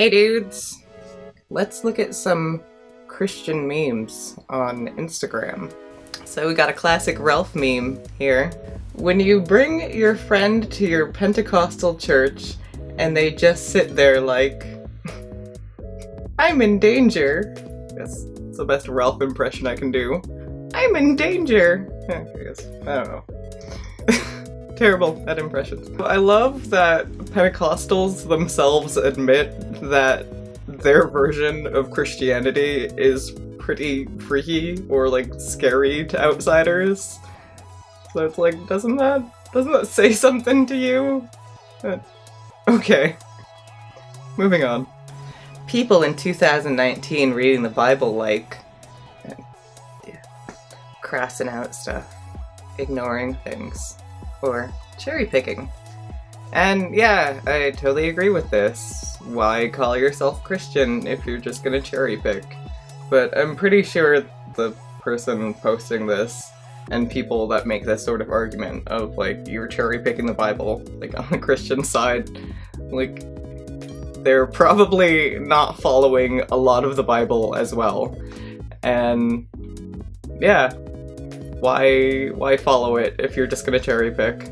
Hey dudes! Let's look at some Christian memes on Instagram. So we got a classic Ralph meme here. When you bring your friend to your Pentecostal church and they just sit there like, I'm in danger. That's the best Ralph impression I can do. I'm in danger. I don't know. Terrible at impressions. I love that Pentecostals themselves admit that their version of Christianity is pretty freaky or like scary to outsiders. So it's like, doesn't that doesn't that say something to you? Okay. Moving on. People in 2019 reading the Bible like yeah, crossing out stuff, ignoring things, or cherry picking. And yeah, I totally agree with this. Why call yourself Christian if you're just gonna cherry pick? But I'm pretty sure the person posting this and people that make this sort of argument of like you're cherry picking the Bible, like on the Christian side, like they're probably not following a lot of the Bible as well. And yeah, why why follow it if you're just gonna cherry pick?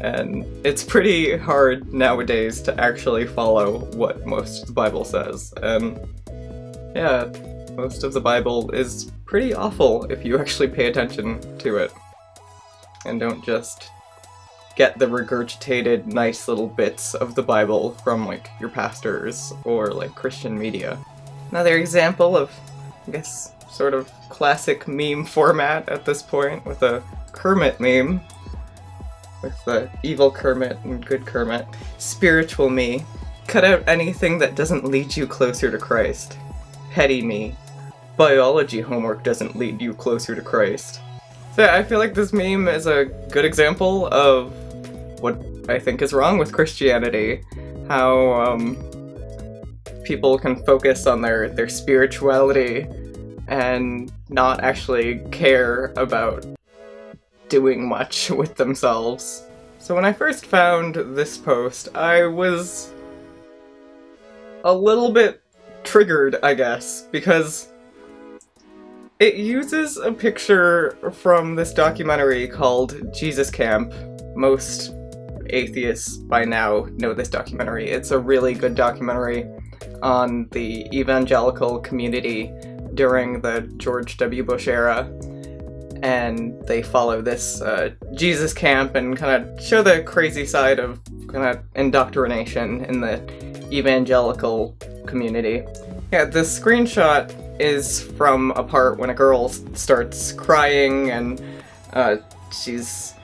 and it's pretty hard nowadays to actually follow what most of the Bible says. And yeah, most of the Bible is pretty awful if you actually pay attention to it and don't just get the regurgitated nice little bits of the Bible from like your pastors or like Christian media. Another example of, I guess, sort of classic meme format at this point with a Kermit meme with the evil Kermit and good Kermit. Spiritual me. Cut out anything that doesn't lead you closer to Christ. Petty me. Biology homework doesn't lead you closer to Christ. So I feel like this meme is a good example of what I think is wrong with Christianity. How um, people can focus on their, their spirituality and not actually care about doing much with themselves. So when I first found this post, I was a little bit triggered, I guess, because it uses a picture from this documentary called Jesus Camp. Most atheists by now know this documentary. It's a really good documentary on the evangelical community during the George W. Bush era and they follow this uh, Jesus camp and kind of show the crazy side of kind of indoctrination in the evangelical community. Yeah, this screenshot is from a part when a girl starts crying and uh, she's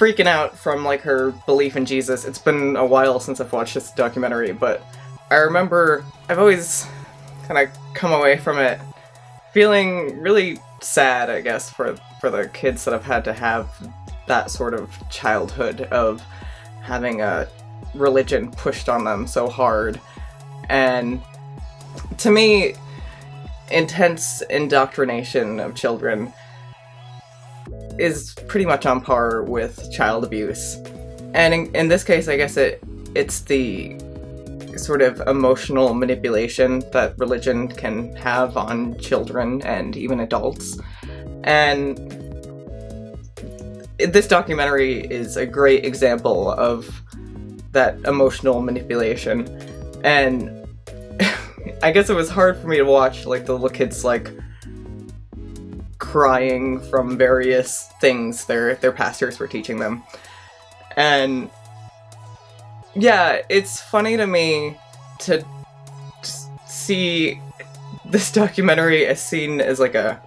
freaking out from like her belief in Jesus. It's been a while since I've watched this documentary, but I remember I've always kind of come away from it feeling really sad, I guess, for for the kids that have had to have that sort of childhood of having a religion pushed on them so hard. And to me, intense indoctrination of children is pretty much on par with child abuse. And in, in this case, I guess it it's the sort of emotional manipulation that religion can have on children and even adults. And this documentary is a great example of that emotional manipulation. And I guess it was hard for me to watch like the little kids like crying from various things their their pastors were teaching them. And yeah, it's funny to me to see this documentary as seen as like a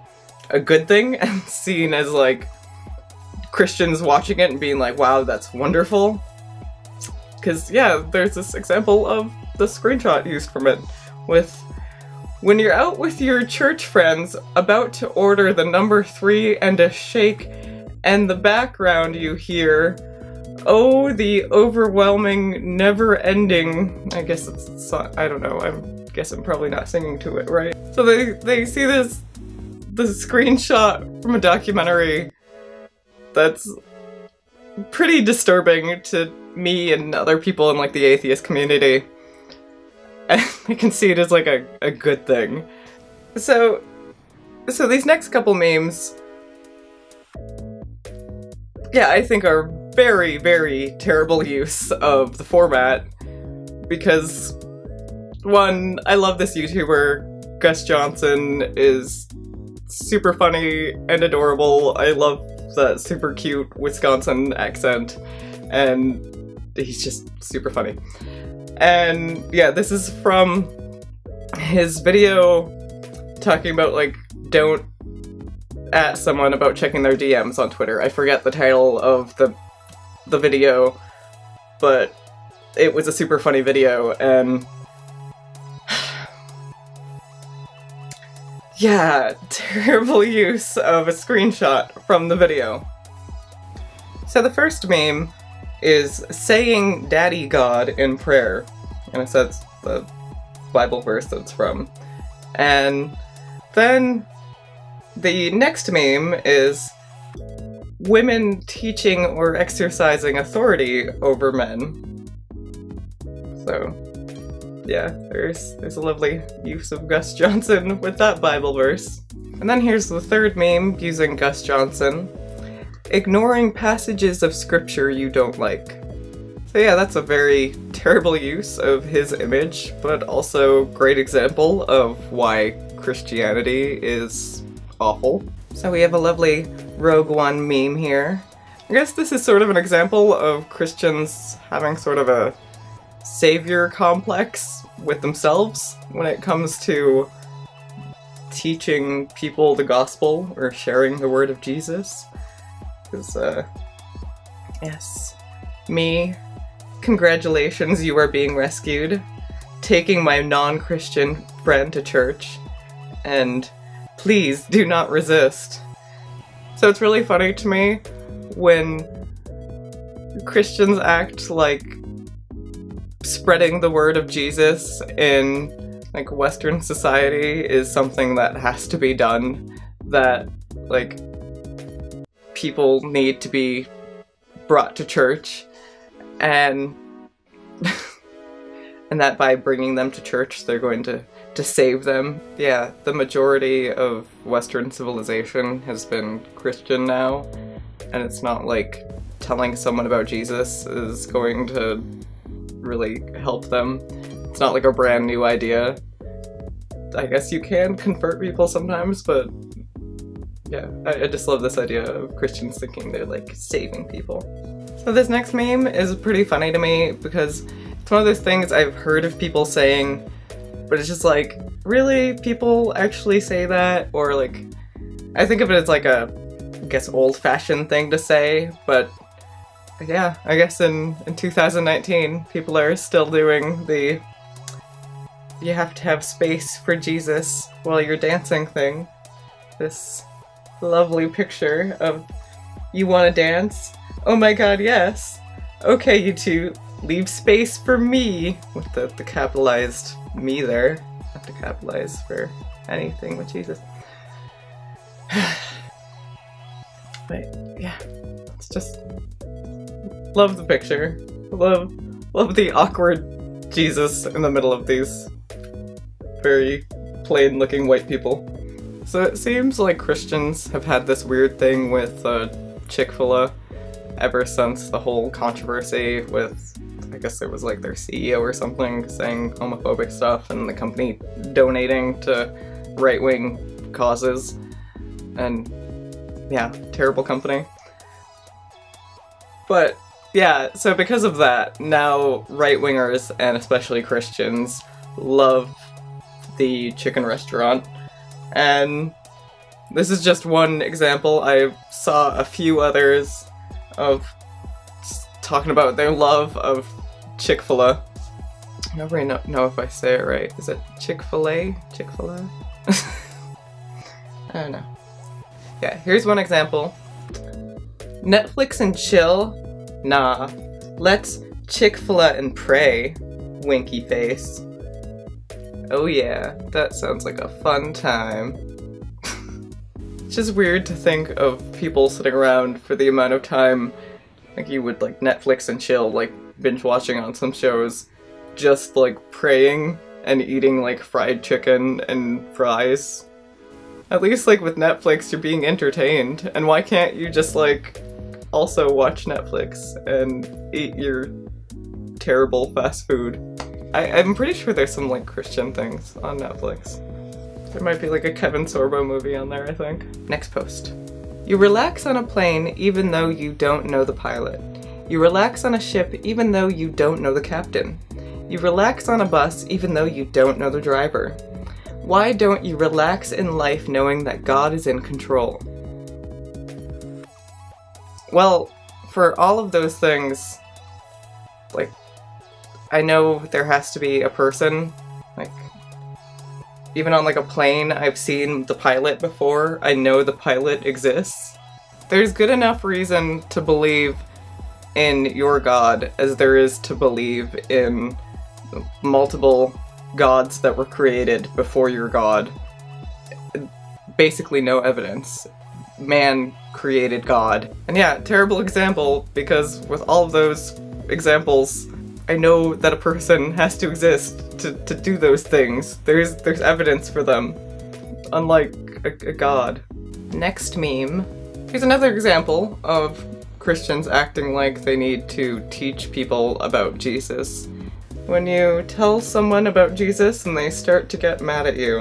a good thing and seen as like Christians watching it and being like, wow, that's wonderful. Because, yeah, there's this example of the screenshot used from it with when you're out with your church friends about to order the number three and a shake, and the background you hear Oh, the overwhelming, never-ending... I guess it's... I don't know, I guess I'm probably not singing to it, right? So they, they see this... the screenshot from a documentary that's pretty disturbing to me and other people in like the atheist community. and they can see it as like a, a good thing. So, so these next couple memes, yeah, I think are very, very terrible use of the format because one, I love this YouTuber, Gus Johnson is super funny and adorable. I love that super cute Wisconsin accent and he's just super funny. And yeah, this is from his video talking about like don't at someone about checking their DMs on Twitter. I forget the title of the the video, but it was a super funny video and yeah, terrible use of a screenshot from the video. So the first meme is saying Daddy God in prayer, and it says the Bible verse that's from. And then the next meme is women teaching or exercising authority over men. So, yeah, there's there's a lovely use of Gus Johnson with that Bible verse. And then here's the third meme using Gus Johnson. Ignoring passages of scripture you don't like. So yeah, that's a very terrible use of his image, but also great example of why Christianity is awful. So we have a lovely Rogue One meme here. I guess this is sort of an example of Christians having sort of a savior complex with themselves when it comes to teaching people the gospel or sharing the word of Jesus. Because, uh, yes, me, congratulations, you are being rescued. Taking my non-Christian friend to church, and please do not resist. So it's really funny to me when Christians act like spreading the word of Jesus in like Western society is something that has to be done, that like people need to be brought to church. And and that by bringing them to church they're going to to save them. Yeah, the majority of western civilization has been Christian now and it's not like telling someone about Jesus is going to really help them. It's not like a brand new idea. I guess you can convert people sometimes, but yeah, I, I just love this idea of Christians thinking they're like saving people. So this next meme is pretty funny to me because it's one of those things I've heard of people saying, but it's just like, really? People actually say that? Or like, I think of it as like a, I guess, old-fashioned thing to say, but yeah, I guess in, in 2019, people are still doing the you have to have space for Jesus while you're dancing thing. This lovely picture of you want to dance? Oh my god, yes. Okay, you two, leave space for me with the, the capitalized me there. Have to capitalize for anything with Jesus. but yeah, it's just love the picture. Love love the awkward Jesus in the middle of these very plain looking white people. So it seems like Christians have had this weird thing with uh, Chick-fil-A ever since the whole controversy with, I guess it was like their CEO or something saying homophobic stuff and the company donating to right-wing causes. And yeah, terrible company. But yeah, so because of that, now right-wingers and especially Christians love the chicken restaurant and this is just one example. I saw a few others of talking about their love of Chick-fil-A. I don't really know, if I say it right. Is it Chick-fil-A? Chick-fil-A? I don't know. Yeah, here's one example. Netflix and chill? Nah. Let's Chick-fil-A and pray. Winky face. Oh yeah, that sounds like a fun time. It's just weird to think of people sitting around for the amount of time like you would like Netflix and chill, like binge watching on some shows, just like praying and eating like fried chicken and fries. At least like with Netflix you're being entertained, and why can't you just like also watch Netflix and eat your terrible fast food? I, I'm pretty sure there's some like Christian things on Netflix. There might be like a Kevin Sorbo movie on there, I think. Next post. You relax on a plane even though you don't know the pilot. You relax on a ship even though you don't know the captain. You relax on a bus even though you don't know the driver. Why don't you relax in life knowing that God is in control? Well, for all of those things, like, I know there has to be a person, even on like a plane, I've seen the pilot before, I know the pilot exists. There's good enough reason to believe in your god as there is to believe in multiple gods that were created before your god. Basically no evidence. Man created God. And yeah, terrible example because with all of those examples, I know that a person has to exist to, to do those things. There's there's evidence for them. Unlike a, a god. Next meme. Here's another example of Christians acting like they need to teach people about Jesus. When you tell someone about Jesus and they start to get mad at you.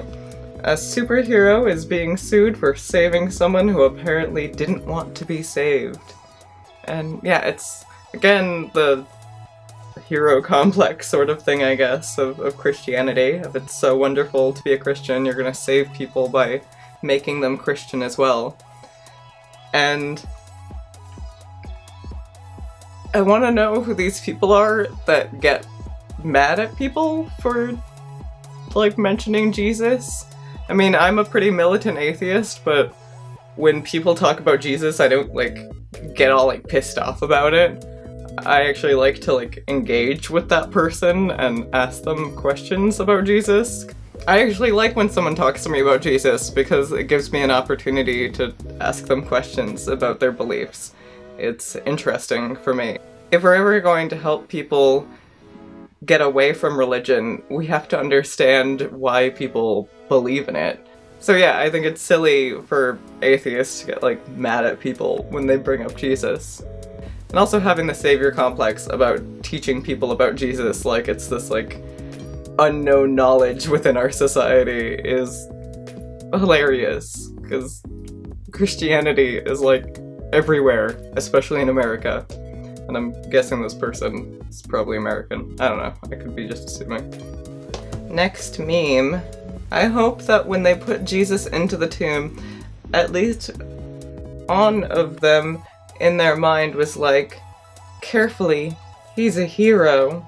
A superhero is being sued for saving someone who apparently didn't want to be saved. And yeah, it's again the hero complex sort of thing, I guess, of, of Christianity. If it's so wonderful to be a Christian, you're gonna save people by making them Christian as well. And I want to know who these people are that get mad at people for like mentioning Jesus. I mean, I'm a pretty militant atheist, but when people talk about Jesus, I don't like get all like pissed off about it. I actually like to like engage with that person and ask them questions about Jesus. I actually like when someone talks to me about Jesus because it gives me an opportunity to ask them questions about their beliefs. It's interesting for me. If we're ever going to help people get away from religion, we have to understand why people believe in it. So yeah, I think it's silly for atheists to get like mad at people when they bring up Jesus. And also having the savior complex about teaching people about Jesus like it's this like unknown knowledge within our society is hilarious because Christianity is like everywhere, especially in America. And I'm guessing this person is probably American. I don't know, I could be just assuming. Next meme. I hope that when they put Jesus into the tomb, at least one of them in their mind was like, carefully, he's a hero.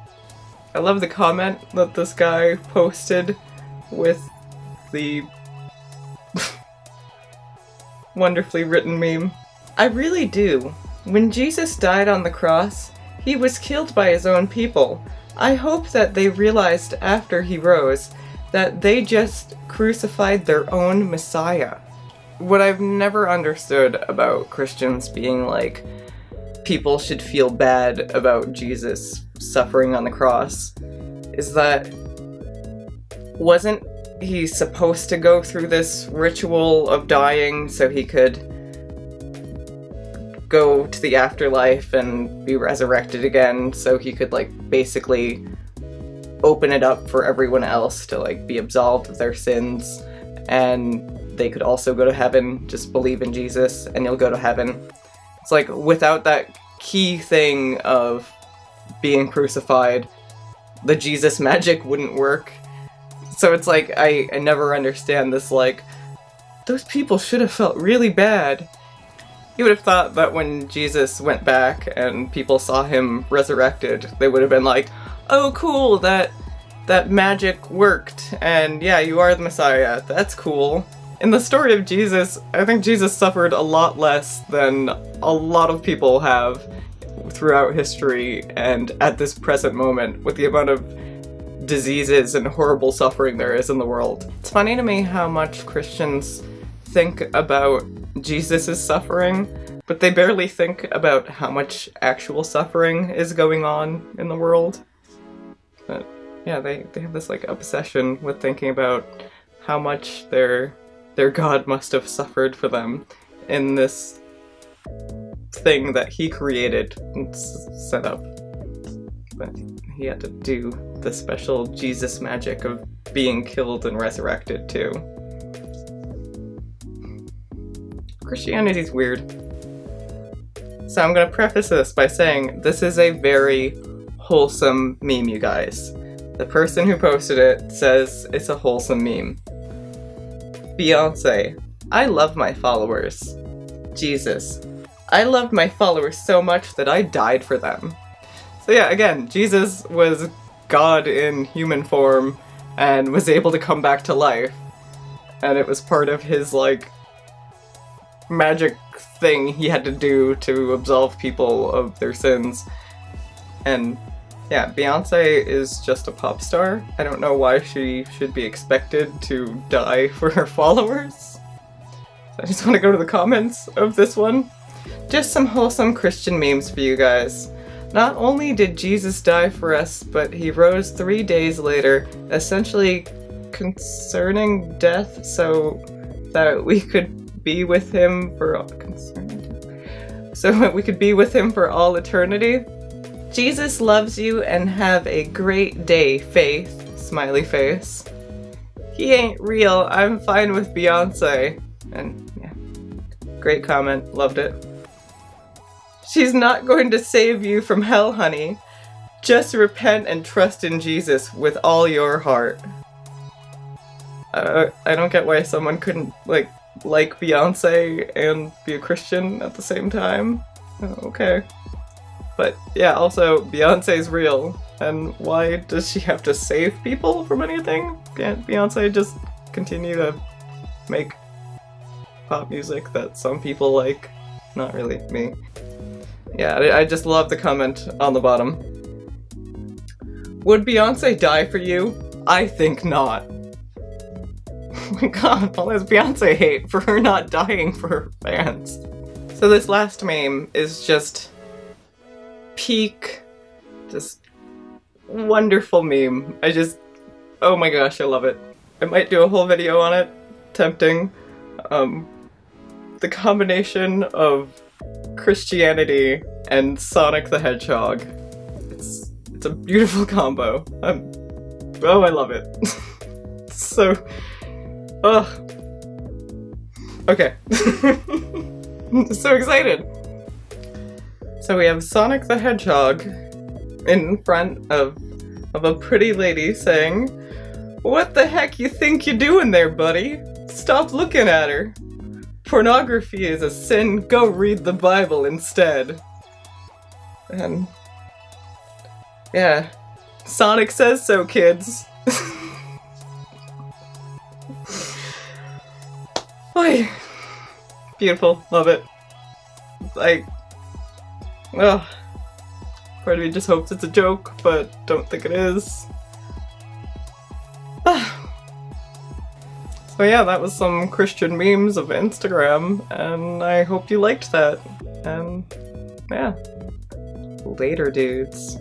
I love the comment that this guy posted with the wonderfully written meme. I really do. When Jesus died on the cross, he was killed by his own people. I hope that they realized after he rose that they just crucified their own Messiah what I've never understood about Christians being like, people should feel bad about Jesus suffering on the cross is that wasn't he supposed to go through this ritual of dying so he could go to the afterlife and be resurrected again so he could like basically open it up for everyone else to like be absolved of their sins? And they could also go to heaven. Just believe in Jesus and you'll go to heaven. It's like without that key thing of being crucified, the Jesus magic wouldn't work. So it's like, I, I never understand this, like, those people should have felt really bad. You would have thought that when Jesus went back and people saw him resurrected, they would have been like, oh cool, that that magic worked, and yeah, you are the Messiah, that's cool. In the story of Jesus, I think Jesus suffered a lot less than a lot of people have throughout history and at this present moment with the amount of diseases and horrible suffering there is in the world. It's funny to me how much Christians think about Jesus' suffering, but they barely think about how much actual suffering is going on in the world. But yeah, they, they have this like obsession with thinking about how much their their god must have suffered for them in this thing that he created and set up. But he had to do the special Jesus magic of being killed and resurrected too. Christianity's weird. So I'm gonna preface this by saying this is a very wholesome meme, you guys. The person who posted it says it's a wholesome meme. Beyonce, I love my followers. Jesus, I loved my followers so much that I died for them. So yeah, again, Jesus was God in human form and was able to come back to life. And it was part of his, like, magic thing he had to do to absolve people of their sins. And yeah, Beyonce is just a pop star. I don't know why she should be expected to die for her followers. I just want to go to the comments of this one. Just some wholesome Christian memes for you guys. Not only did Jesus die for us, but he rose three days later, essentially concerning death so that we could be with him for all so that we could be with him for all eternity. Jesus loves you and have a great day, Faith. Smiley face. He ain't real. I'm fine with Beyonce. And yeah, great comment. Loved it. She's not going to save you from hell, honey. Just repent and trust in Jesus with all your heart. Uh, I don't get why someone couldn't, like, like Beyonce and be a Christian at the same time. Oh, okay. But yeah, also, Beyonce's real. And why does she have to save people from anything? Can't Beyonce just continue to make pop music that some people like? Not really me. Yeah, I just love the comment on the bottom. Would Beyonce die for you? I think not. My god, all this Beyonce hate for her not dying for her fans. So this last meme is just peak, just wonderful meme. I just, oh my gosh, I love it. I might do a whole video on it. Tempting. Um, the combination of Christianity and Sonic the Hedgehog. It's it's a beautiful combo. I'm, oh, I love it. so, ugh. Okay. so excited. So we have Sonic the Hedgehog in front of of a pretty lady saying, "What the heck you think you're doing there, buddy? Stop looking at her." Pornography is a sin, go read the Bible instead. And... Yeah. Sonic says so, kids. Beautiful. Love it. Like... Ugh. Part of me just hopes it's a joke, but don't think it is. So yeah, that was some Christian memes of Instagram, and I hope you liked that. And yeah, later dudes.